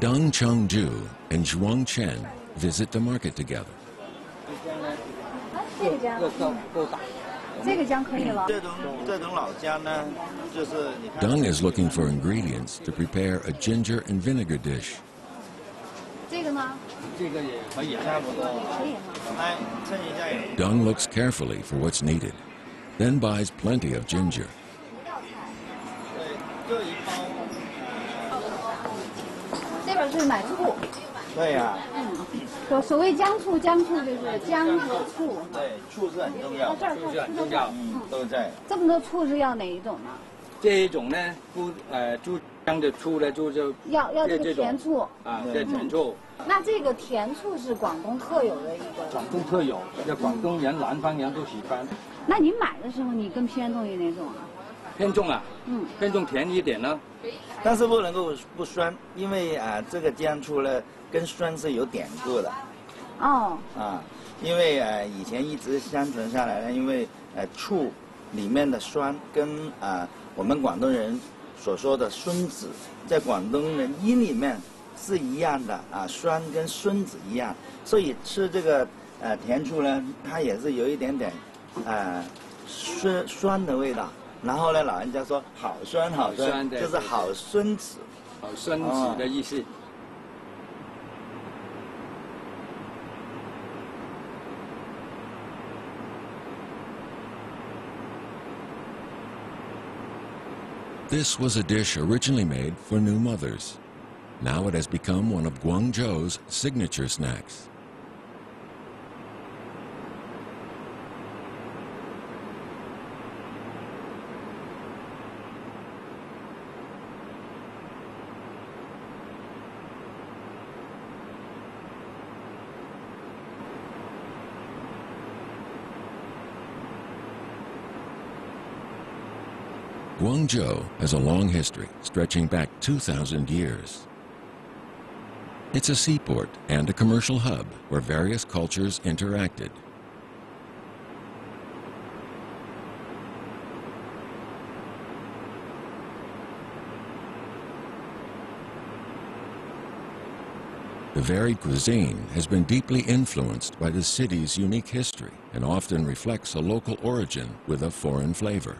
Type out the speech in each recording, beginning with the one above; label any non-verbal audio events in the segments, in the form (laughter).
Dong Chengju and Zhuang Chen visit the market together. Dong is looking for ingredients to prepare a ginger and vinegar dish. Dong looks carefully for what's needed, then buys plenty of ginger. 这边是买醋，对呀、嗯所所谓姜醋，姜醋就是姜和醋。对，醋是很重要哦，。这儿是很重要。嗯，都在。这么多醋是要哪一种呢？这一种呢，不呃就姜的醋呢，就就要要这个甜醋。啊，对这甜醋，那这个甜醋是广东特有的一个。广东特有，这广东人、南方人都喜欢。那你买的时候，你更偏重于哪种啊？偏重啊，嗯，偏重甜一点呢。但是不能够不酸，因为啊、这个姜醋呢跟酸是有典故的。哦，啊，因为呃以前一直相传下来呢，因为呃醋里面的酸跟啊、我们广东人所说的孙子，在广东人音里面是一样的啊，酸跟孙子一样，所以吃这个呃甜醋呢，它也是有一点点呃酸酸的味道。然后呢，老人家说好酸好好酸，酸对对对就是好孙子。好孙子的意思。 This was a dish originally made for new mothers. Now it has become one of Guangzhou's signature snacks. Guangzhou has a long history stretching back 2,000 years. It's a seaport and a commercial hub where various cultures interacted. The varied cuisine has been deeply influenced by the city's unique history and often reflects a local origin with a foreign flavor.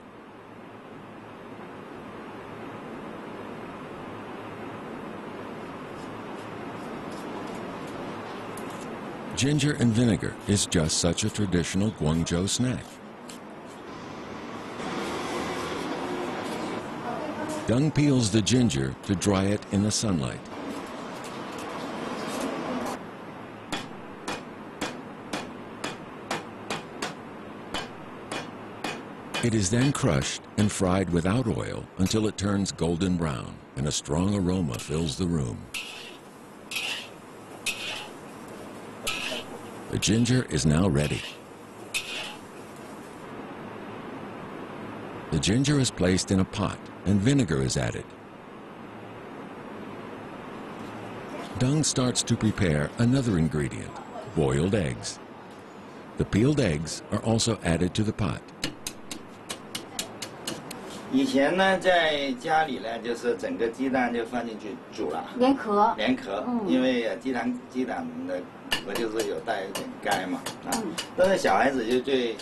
Ginger and vinegar is just such a traditional Guangzhou snack. Dong peels the ginger to dry it in the sunlight. It is then crushed and fried without oil until it turns golden brown and a strong aroma fills the room. The ginger is now ready. The ginger is placed in a pot and vinegar is added. Dong starts to prepare another ingredient, boiled eggs. The peeled eggs are also added to the pot. 壳就是有带一点钙嘛，啊，嗯。但是小孩子就最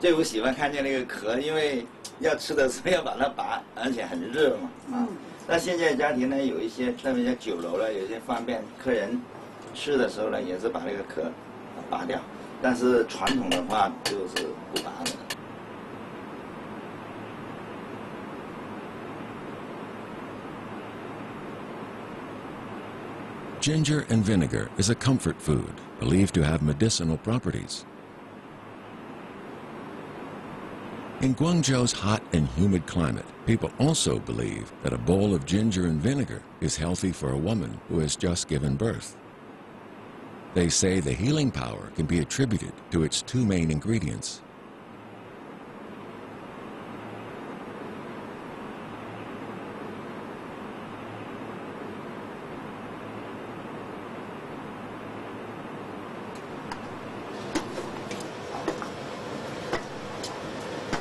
最不喜欢看见那个壳，因为要吃的时候要把它拔，而且很热嘛，啊。嗯，那现在家庭呢，有一些特别像酒楼了，有些方便客人吃的时候呢，也是把那个壳拔掉，但是传统的话就是不拔的。Ginger and vinegar is a comfort food believed to have medicinal properties. In Guangzhou's hot and humid climate, people also believe that a bowl of ginger and vinegar is healthy for a woman who has just given birth. They say the healing power can be attributed to its two main ingredients.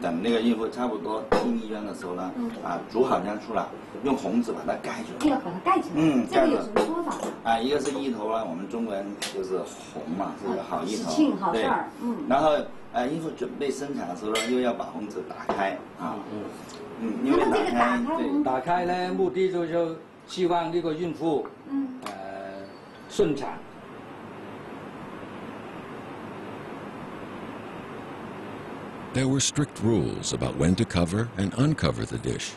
等那个孕妇差不多进医院的时候呢，啊，煮好姜醋了，用红纸把它盖住。要把它盖起来。嗯这个有什么说法？啊，一个是意头呢，我们中国人就是红嘛，是个好意头，喜庆好事对儿嗯然后呃，孕妇准备生产的时候呢，又要把红纸打开啊，嗯，嗯因为那么这个打开，对，嗯打开呢，目的就是希望这个孕妇嗯，呃顺产。There were strict rules about when to cover and uncover the dish.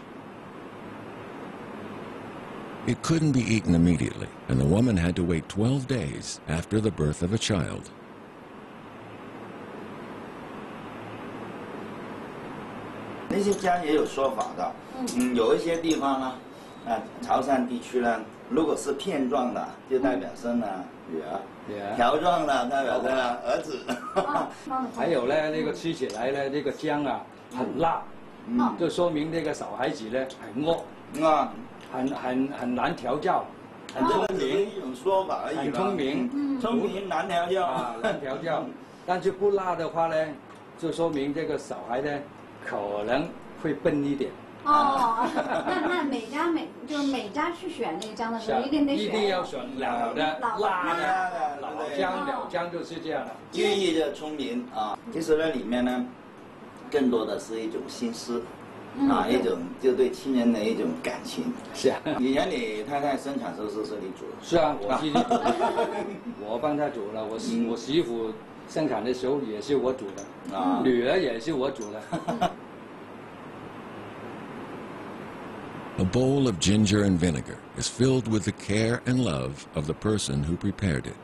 It couldn't be eaten immediately, and the woman had to wait 12 days after the birth of a child. 如果是片状的，就代表生了女儿；女儿。条状的代表生了儿子。还有呢，那个吃起来呢，这个姜啊很辣，嗯。就说明这个小孩子呢很饿，啊，很很很难调教，很聪明。一种说法而已很聪明。嗯。聪明难调教。啊，难调教。但是不辣的话呢，就说明这个小孩呢可能会笨一点。哦，那那每家每就是每家去选那个姜的时候，一定得选。一定要选老的、老辣辣的的、老对姜、老姜就是这样的。寓意着聪明啊。其实呢，里面呢，更多的是一种心思。嗯啊，一种就对亲人的一种感情。(laughs) 是啊，以前你太太生产时候是是你煮的？是啊，我 (laughs) 自己煮，(laughs) 我帮她煮了。我媳嗯我媳妇生产的时候也是我煮的，啊，女儿也是我煮的。A bowl of ginger and vinegar is filled with the care and love of the person who prepared it.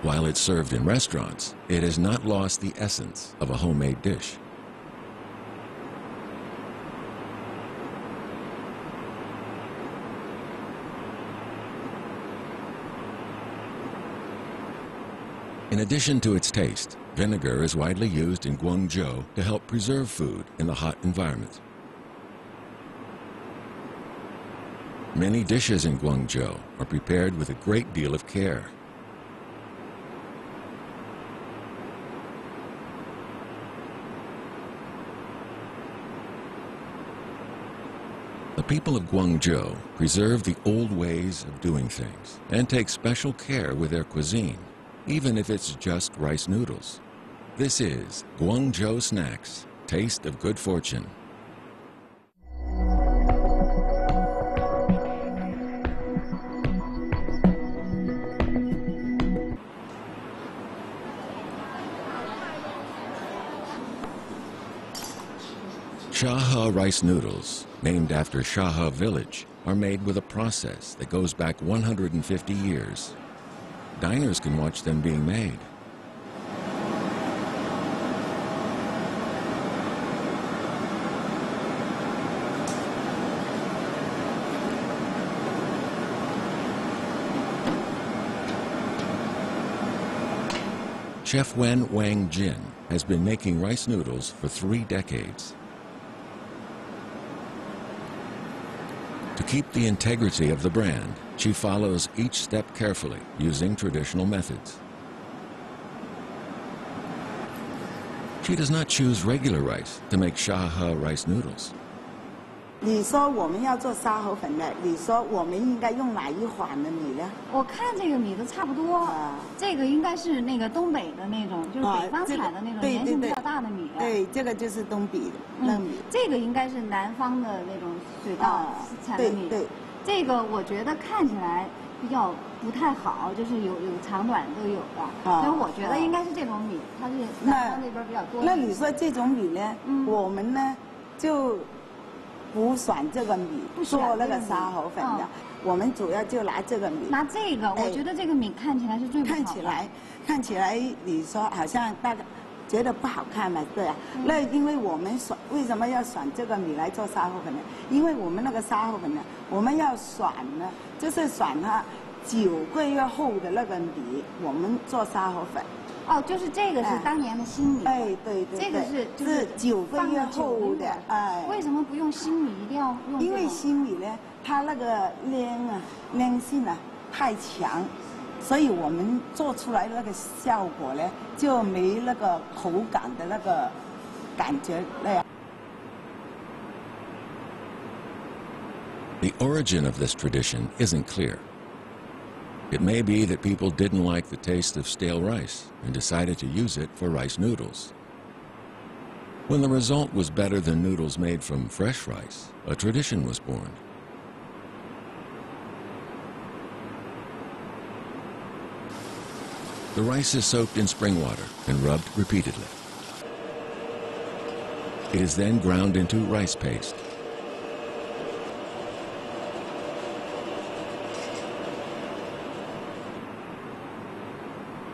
While it's served in restaurants, it has not lost the essence of a homemade dish. In addition to its taste, vinegar is widely used in Guangzhou to help preserve food in the hot environment. Many dishes in Guangzhou are prepared with a great deal of care. The people of Guangzhou preserve the old ways of doing things and take special care with their cuisine, even if it's just rice noodles. This is Guangzhou Snacks, Taste of Good Fortune. Shaha rice noodles, named after Shaha village, are made with a process that goes back 150 years. Diners can watch them being made. Chef Wen Wang Jin has been making rice noodles for three decades. keep the integrity of the brand, she follows each step carefully using traditional methods. She does not choose regular rice to make shaha rice noodles. 你说我们要做沙河粉的，你说我们应该用哪一款的米呢？我看这个米都差不多啊，这个应该是那个东北的那种，就是北方这个采的那种对粘性比对对较大的米。对，这个就是东北的嗯嫩米。这个应该是南方的那种 水稻啊产的米。对对这个我觉得看起来比较不太好，就是有有长短都有的。啊所以我觉得啊应该是这种米，它是那南方那边比较多一那点。你说这种米呢？嗯我们呢就不选这个米不选做那个沙河粉的嗯，我们主要就拿这个米。拿这个，我哎觉得这个米看起来是最不好的看起来，看起来，你说好像大概觉得不好看嘛，对啊。那因为我们选为什么要选这个米来做沙河粉呢？因为我们那个沙河粉呢，我们要选呢，就是选它九个月后的那个米，我们做沙河粉。哦，就是这个是当年的新米。哎，对对这个是就是九个月后的，哎。为什么不用新米？一定要用？因为新米呢，它那个粘啊粘性啊太强。所以我们做出来那个效果呢，就没那个口感的那个感觉那样。The origin of this tradition isn't clear. It may be that people didn't like the taste of stale rice and decided to use it for rice noodles. When the result was better than noodles made from fresh rice, a tradition was born. The rice is soaked in spring water and rubbed repeatedly. It is then ground into rice paste.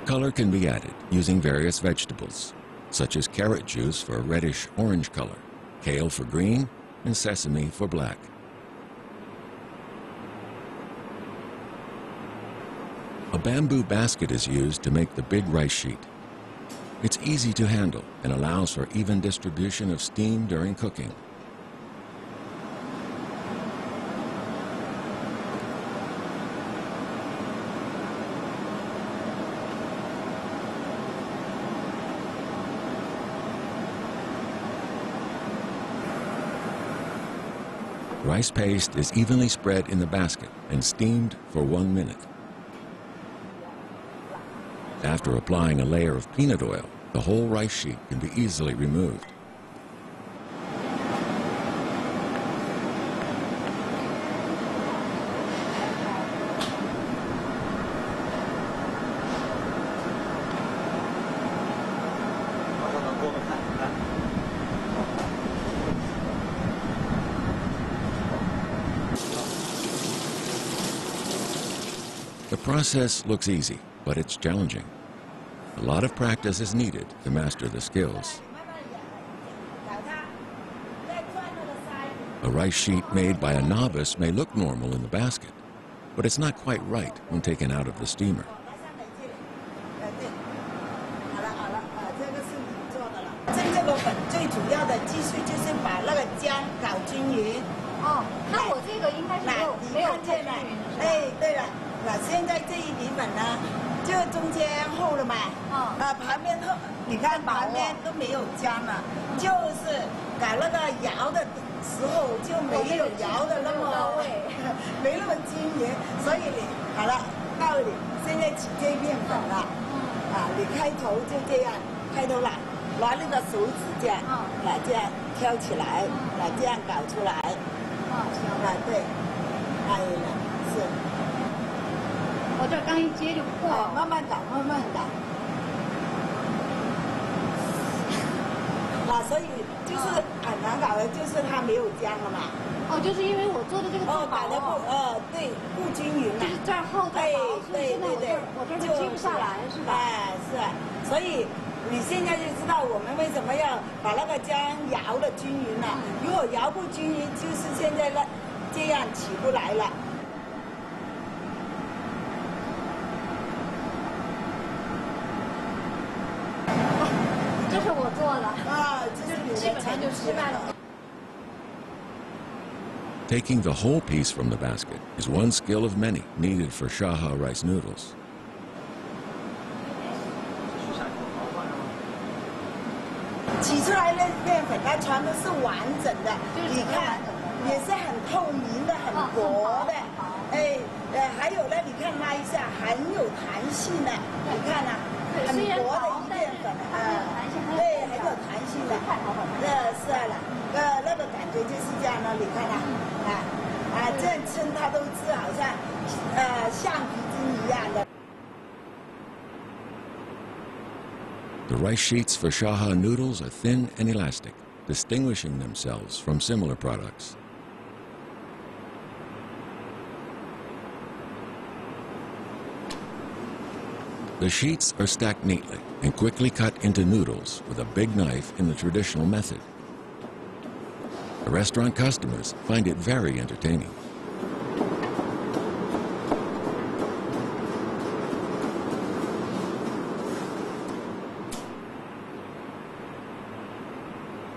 Color can be added using various vegetables, such as carrot juice for a reddish-orange color, kale for green, and sesame for black. A bamboo basket is used to make the big rice sheet. It's easy to handle and allows for even distribution of steam during cooking. Rice paste is evenly spread in the basket and steamed for one minute. After applying a layer of peanut oil, the whole rice sheet can be easily removed. The process looks easy, but it's challenging. A lot of practice is needed to master the skills. A rice sheet made by a novice may look normal in the basket, but it's not quite right when taken out of the steamer. 就中间厚了嘛，啊，旁边厚，你看旁边都没有浆了，就是改那个摇的时候就没有摇的那么没那么均匀，(laughs) 所以你好了，到你现在起这面粉了，啊，你开头就这样，开头拿拿那个手指这样，来这样挑起来，来这样搞出来，啊，对，哎呀，是。我这刚一接就破，慢慢搞，慢慢搞。(laughs) 啊所以就是很难搞的，就是它没有浆了嘛。哦，就是因为我做的这个哦，打的不呃对不均匀嘛。就是这儿厚这儿薄，所以现在我这我这就接不下来是吧？哎，是。所以你现在就知道我们为什么要把那个浆摇的均匀了。如果摇不均匀，就是现在那这样起不来了。Taking the whole piece from the basket is one skill of many needed for shaha rice noodles. 起出来的面粉，它全都是完整的，你看也是很透明的、很薄的，哎，呃，还有呢，你看拉一下很有弹性的，你看啊，很薄的一面粉啊。对，很有弹性的，这是了，呃，那个感觉就是这样的，你看啊，啊，啊，这样称它都是好像，呃，橡皮筋一样的。The rice sheets for Shaha noodles are thin and elastic, distinguishing themselves from similar products. The sheets are stacked neatly and quickly cut into noodles with a big knife in the traditional method. The restaurant customers find it very entertaining.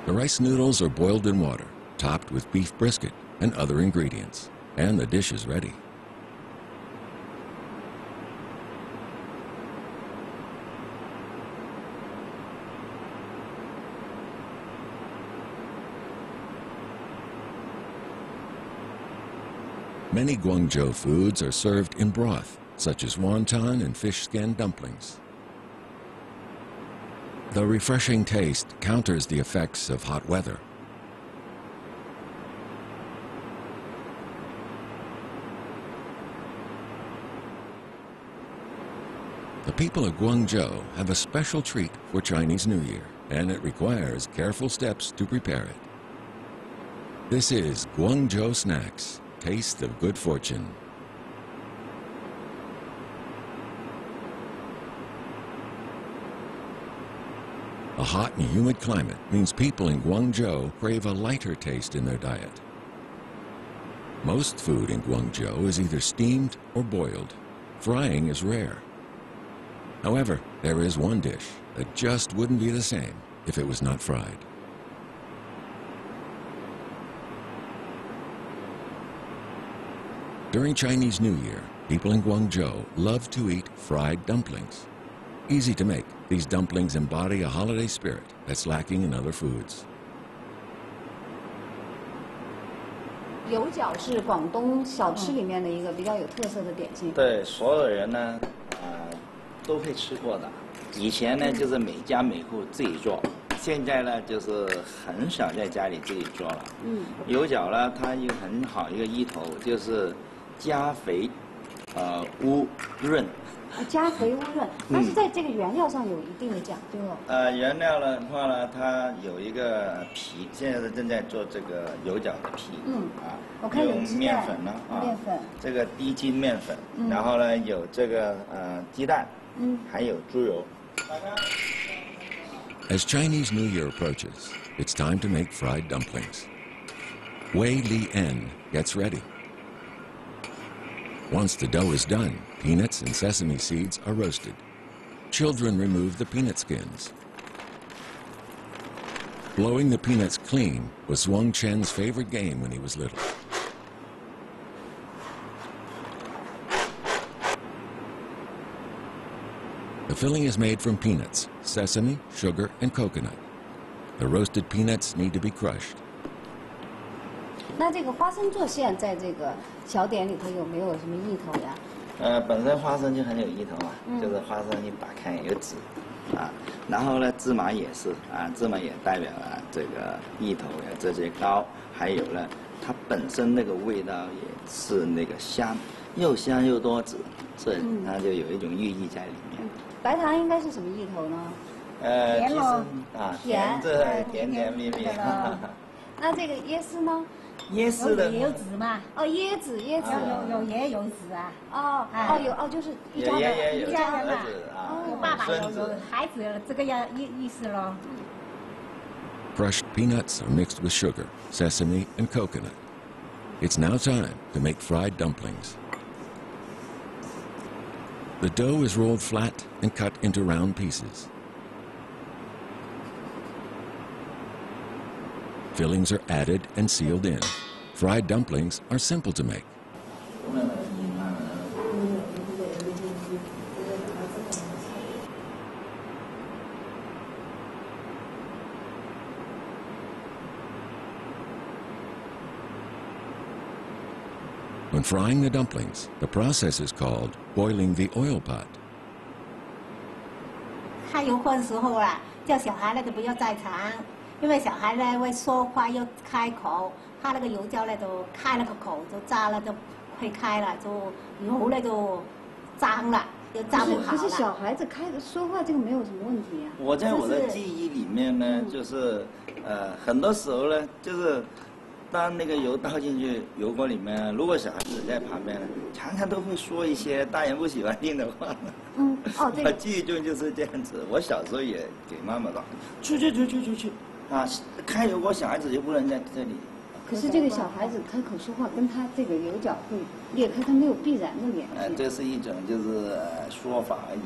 The rice noodles are boiled in water, topped with beef brisket and other ingredients, and the dish is ready. Many Guangzhou foods are served in broth, such as wonton and fish skin dumplings. The refreshing taste counters the effects of hot weather. The people of Guangzhou have a special treat for Chinese New Year, and it requires careful steps to prepare it. This is Guangzhou Snacks, Taste of Good Fortune. A hot and humid climate means people in Guangzhou crave a lighter taste in their diet. Most food in Guangzhou is either steamed or boiled. Frying is rare. However, there is one dish that just wouldn't be the same if it was not fried. During Chinese New Year, people in Guangzhou love to eat fried dumplings. Easy to make, these dumplings embody a holiday spirit that's lacking in other foods. 油饺是广东小吃里面的一个比较有特色的点心。对，所有人呢，呃，都会吃过的。以前呢，就是每家每户自己做，现在呢，就是很少在家里自己做了。嗯。油饺呢，它一个很好一个意头就是 加肥，呃，污润。加肥污润，但是在这个原料上有一定的讲究哦。呃，原料的话呢，它有一个皮，现在是正在做这个油角的皮。嗯。啊。我看有面粉呢，啊。面粉。这个低筋面粉，然后呢有这个呃鸡蛋，嗯，还有猪油。As Chinese New Year approaches, it's time to make fried dumplings. Wei Li En gets ready. Once the dough is done, peanuts and sesame seeds are roasted. Children remove the peanut skins. Blowing the peanuts clean was Zhuang Chen's favorite game when he was little. The filling is made from peanuts, sesame, sugar, and coconut. The roasted peanuts need to be crushed. 那这个花生做馅在这个小点里头有没有什么意头呀？呃，本身花生就很有意头嘛，就是花生一打开有籽，啊，然后呢芝麻也是啊，芝麻也代表了这个意头呀，这些高，还有呢它本身那个味道也是那个香，又香又多籽，所以它就有一种寓意在里面。白糖应该是什么意头呢？呃，甜啊，甜，这甜甜蜜蜜。(laughs) 那这个椰丝呢？椰丝的也有籽嘛？哦，椰子，椰子有有也有籽啊。哦，哦有哦，就是一家人一家人嘛。哦，爸爸有有孩子这个样意意思咯。Crushed peanuts are mixed with sugar, sesame, and coconut. It's now time to make fried dumplings. The dough is rolled flat and cut into round pieces. Fillings are added and sealed in. Fried dumplings are simple to make. When frying the dumplings, the process is called boiling the oil pot. 还有混时候啊，叫小孩那个不要再长。 因为小孩呢会说话又开口，他那个油胶呢都开了个口就炸了，就会开了，就油呢就脏了，就炸不好了。可是小孩子开说话这个没有什么问题啊。我在我的记忆里面呢，就是呃很多时候呢，就是当那个油倒进去油锅里面，如果小孩子在旁边呢，常常都会说一些大人不喜欢听的话。嗯，哦，对他。(laughs) 记忆中就是这样子。我小时候也给妈妈说，去去去去去去，啊，开油锅小孩子就不能在这里。可是这个小孩子开口说话，跟他这个油角会裂开，他没有必然的联系。呃，这是一种就是说法而已。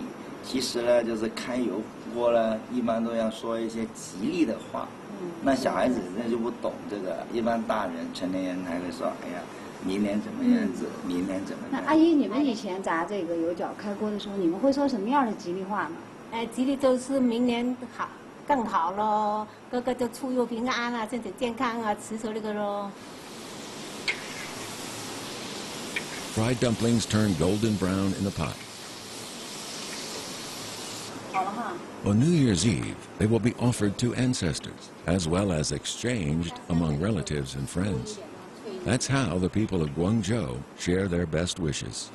其实呢，就是开油锅呢，一般都要说一些吉利的话。嗯。那小孩子那就不懂这个，一般大人成年人才会说：“哎呀，明年怎么样子？明年怎么样？”那阿姨，你们以前炸这个油角开锅的时候，你们会说什么样的吉利话呢？哎，吉利就是明年好。更好咯，个个都出入平安啊，身体健康啊，吃出那个咯。Fried dumplings turn golden brown in the pot. On New Year's Eve, they will be offered to ancestors, as well as exchanged among relatives and friends. That's how the people of Guangzhou share their best wishes.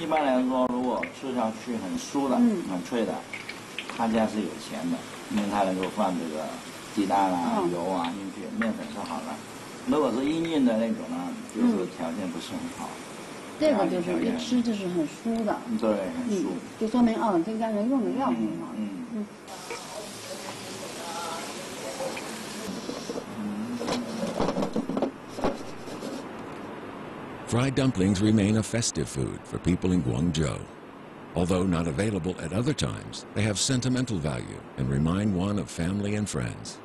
一般来说，如果吃上去很酥的、很脆的，他家是有钱的，因为他能够放这个鸡蛋啊、油啊进去，面粉是好的。如果是硬硬的那种呢，就是条件不是很好。这个就是一吃就是很酥的，对，很酥，就说明哦，这家人用的料很好。嗯嗯。Fried dumplings remain a festive food for people in Guangzhou. Although not available at other times, they have sentimental value and remind one of family and friends.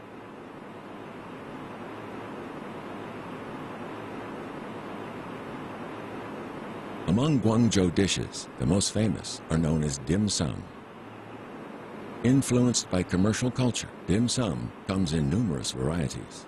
Among Guangzhou dishes, the most famous are known as dim sum. Influenced by commercial culture, dim sum comes in numerous varieties.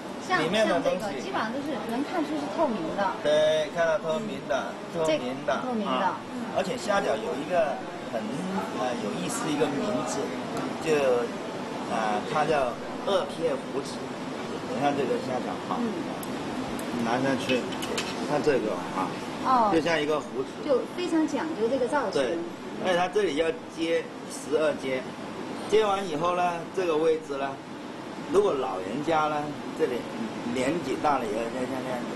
里面的东西基本上都是能看出是透明的。对，看到透明的，透明的，透明的。而且虾饺有一个很呃有意思的一个名字，就啊，它叫二片胡子。你看这个虾饺哈，拿上去，看这个啊，哦，就像一个胡子，就非常讲究这个造型。对，而且它这里要接十二接，接完以后呢，这个位置呢。如果老人家呢，这里年纪大了以后，像像这样子，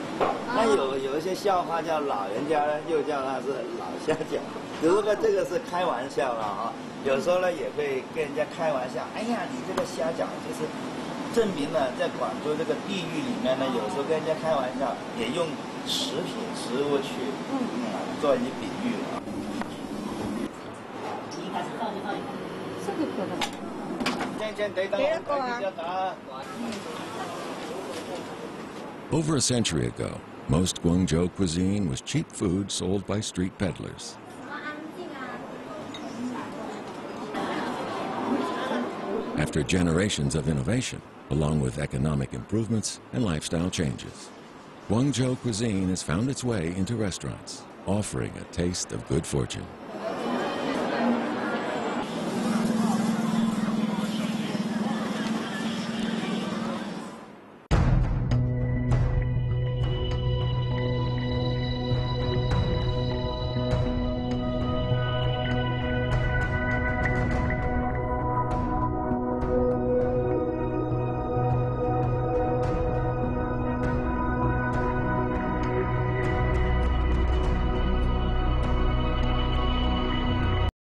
那有有一些笑话叫老人家呢，又叫他是老虾饺，只不过这个是开玩笑了啊。有时候呢，也会跟人家开玩笑，哎呀，你这个虾饺就是证明了在广州这个地域里面呢，有时候跟人家开玩笑，也用食品食物去嗯做一比喻啊。这个可能。Over a century ago, most Guangzhou cuisine was cheap food sold by street peddlers. After generations of innovation, along with economic improvements and lifestyle changes, Guangzhou cuisine has found its way into restaurants, offering a taste of good fortune.